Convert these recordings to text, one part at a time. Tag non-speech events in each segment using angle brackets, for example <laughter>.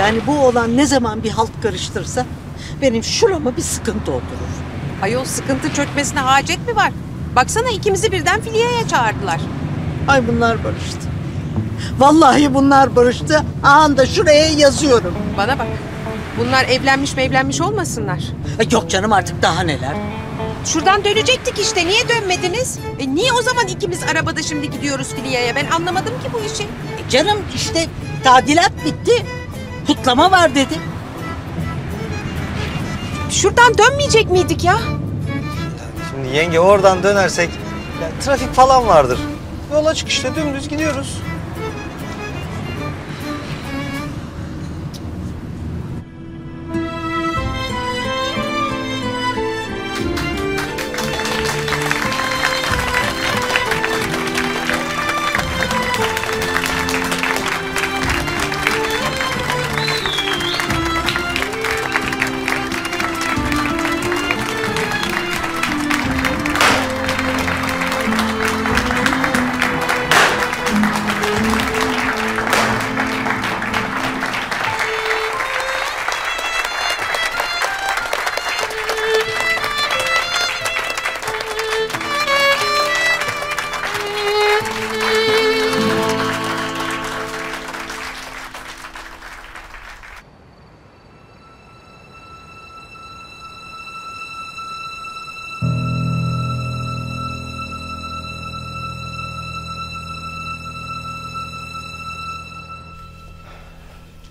Yani bu olan ne zaman bir halt karıştırsa benim şurama bir sıkıntı oturur. Ayol sıkıntı çökmesine hacet mi var? Baksana ikimizi birden filiyeye çağırdılar. Ay bunlar barıştı. Vallahi bunlar barıştı. Anda şuraya yazıyorum. Bana bak. Bunlar evlenmiş mi evlenmiş olmasınlar. Ay Yok canım artık daha neler. Şuradan dönecektik işte. Niye dönmediniz? E niye o zaman ikimiz arabada şimdi gidiyoruz filiyeye? Ben anlamadım ki bu işi. E canım işte tadilat bitti. Kutlama var dedi. Şuradan dönmeyecek miydik ya? Şimdi yenge oradan dönersek ya, trafik falan vardır. Yol açık işte dümdüz gidiyoruz.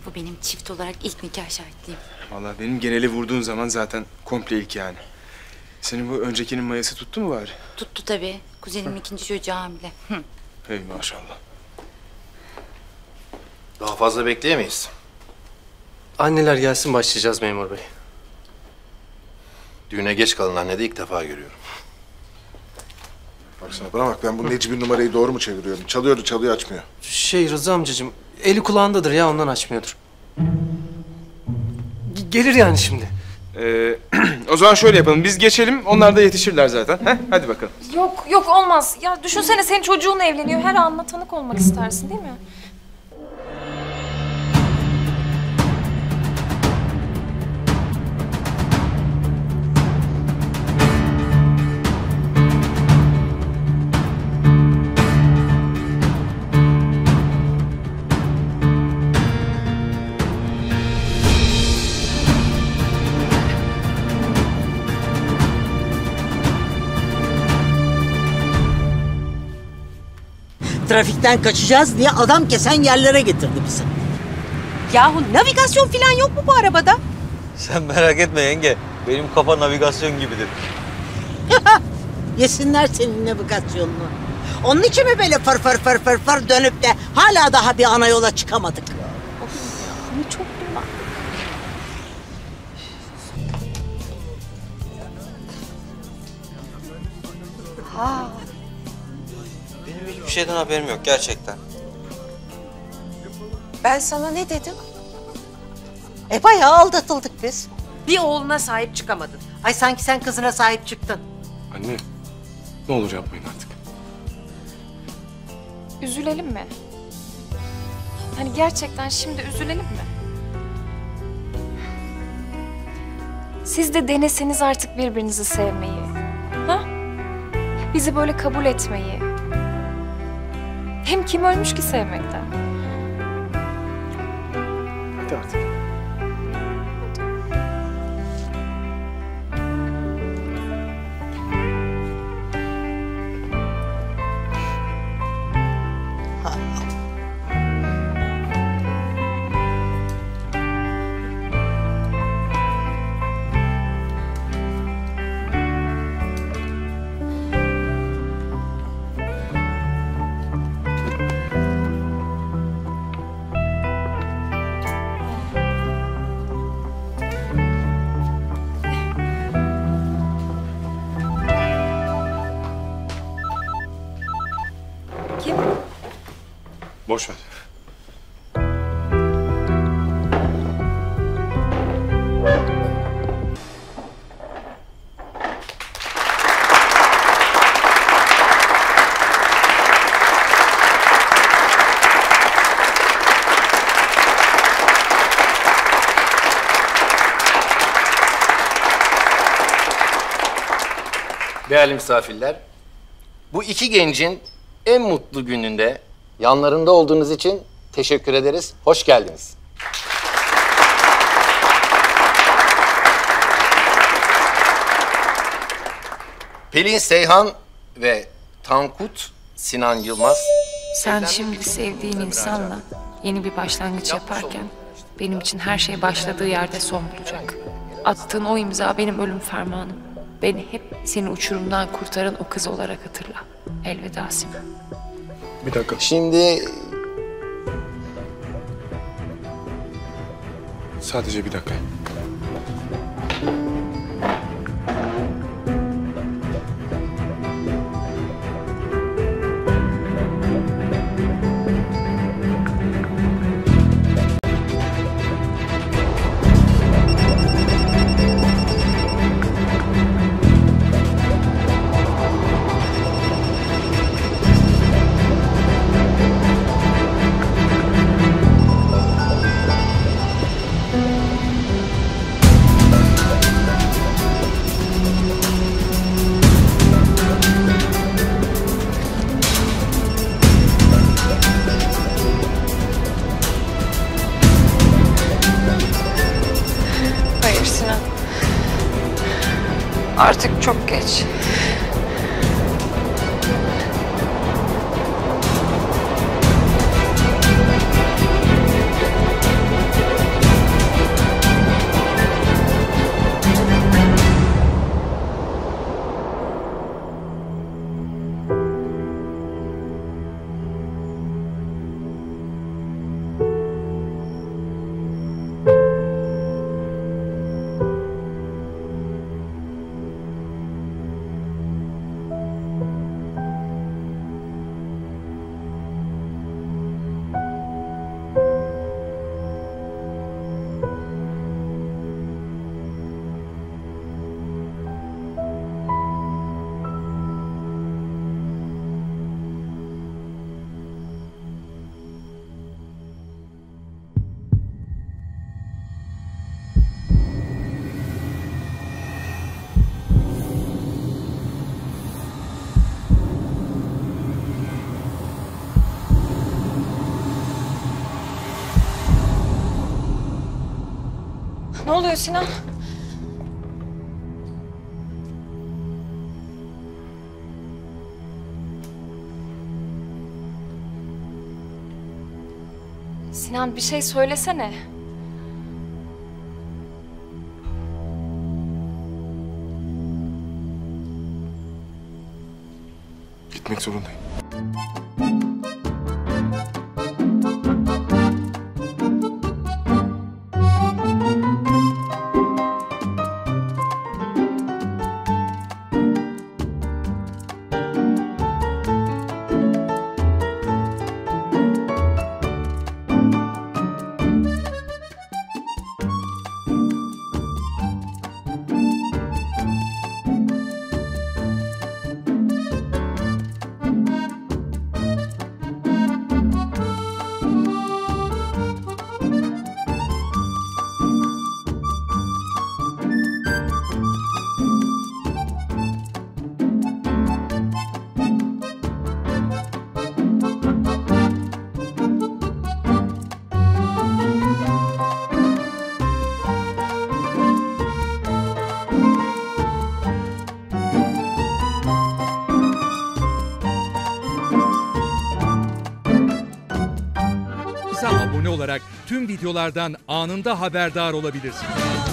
Bu benim çift olarak ilk nikah şahitliğim. Vallahi benim geneli vurduğun zaman zaten komple ilk yani. Senin bu öncekinin mayası tuttu mu bari? Tuttu tabii. Kuzenimin ikinci çocuğu hamile. Hı. Hey maşallah. Daha fazla bekleyemeyiz. Anneler gelsin başlayacağız memur bey. Düğüne geç kalan anne de ilk defa görüyorum. Baksana bana bak ben bu Necmi numarayı doğru mu çeviriyorum? Çalıyordu çalıyor açmıyor. Şey Rıza amcacığım eli kulağındadır ya ondan açmıyordur. G- gelir yani şimdi. Ee, <clears throat> o zaman şöyle yapalım. Biz geçelim. Onlar da yetişirler zaten. Heh, hadi bakalım. Yok yok olmaz. Ya düşünsene senin çocuğun evleniyor. Her anına tanık olmak istersin değil mi? Trafikten kaçacağız diye adam kesen yerlere getirdi bizi. Yahu navigasyon falan yok mu bu arabada? Sen merak etme yenge. Benim kafa navigasyon gibidir. <laughs> Yesinler senin navigasyonunu. Onun için mi böyle fır fır fır fır fır dönüp de hala daha bir ana yola çıkamadık? Çok duman. Benim hiçbir şeyden haberim yok gerçekten. Ben sana ne dedim? E bayağı aldatıldık biz. Bir oğluna sahip çıkamadın. Ay sanki sen kızına sahip çıktın. Anne. Ne olur yapmayın artık. Üzülelim mi? Hani gerçekten şimdi üzülelim mi? Siz de deneseniz artık birbirinizi sevmeyi. Ha? Bizi böyle kabul etmeyi. Hem kim ölmüş ki sevmekten? Hadi artık. boş ver. Değerli misafirler, bu iki gencin en mutlu gününde yanlarında olduğunuz için teşekkür ederiz. Hoş geldiniz. Pelin Seyhan ve Tankut Sinan Yılmaz Sen şimdi sevdiğin insanla yeni bir başlangıç yaparken benim için her şey başladığı yerde son bulacak. Attığın o imza benim ölüm fermanım. Beni hep seni uçurumdan kurtaran o kız olarak hatırla. Elveda Sinan. Bir dakika. Şimdi Sadece bir dakika. Sinan. Artık çok geç. Ne oluyor Sinan? Sinan bir şey söylesene. Gitmek zorundayım. Tüm videolardan anında haberdar olabilirsiniz.